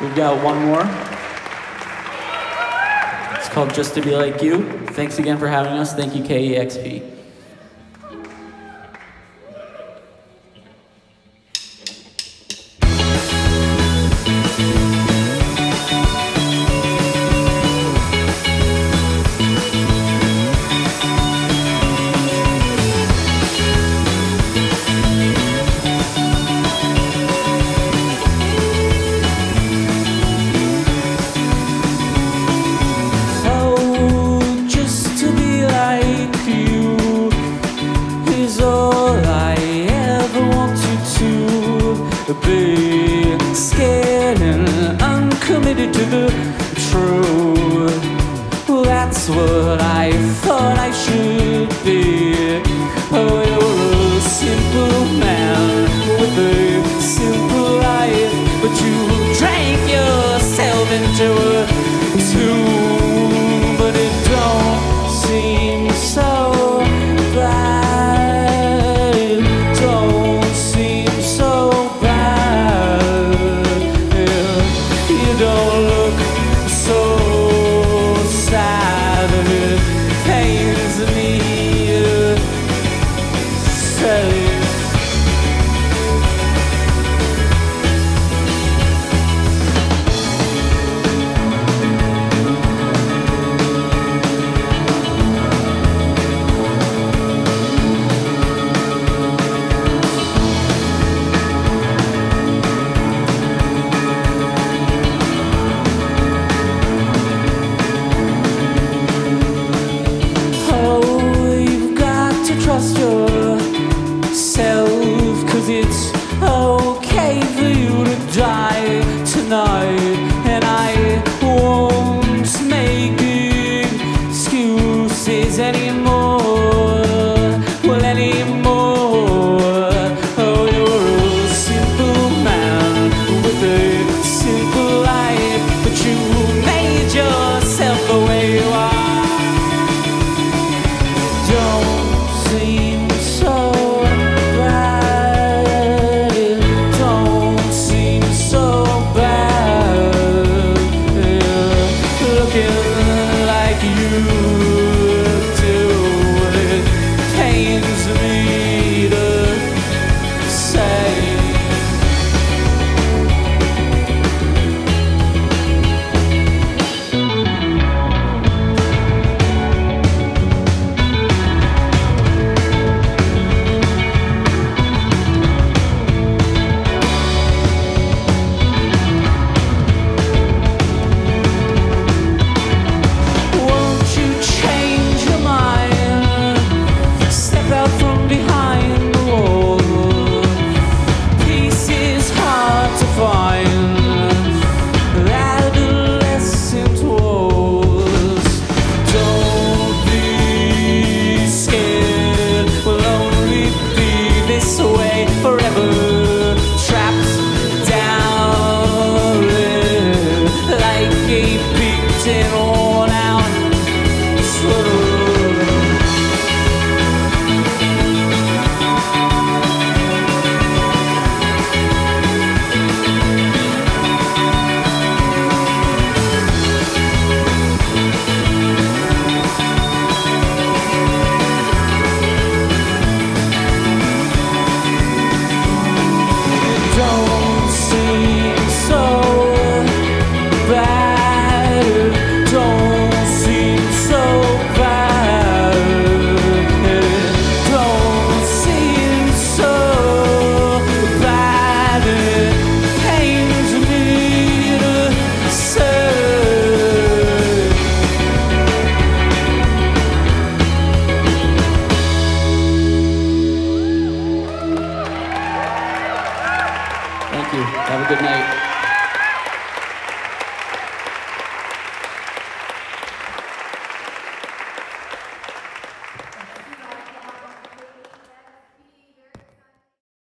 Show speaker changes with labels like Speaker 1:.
Speaker 1: We've got one more. It's called Just to Be Like You. Thanks again for having us. Thank you, KEXP. To afterward misery. you. Have a good night.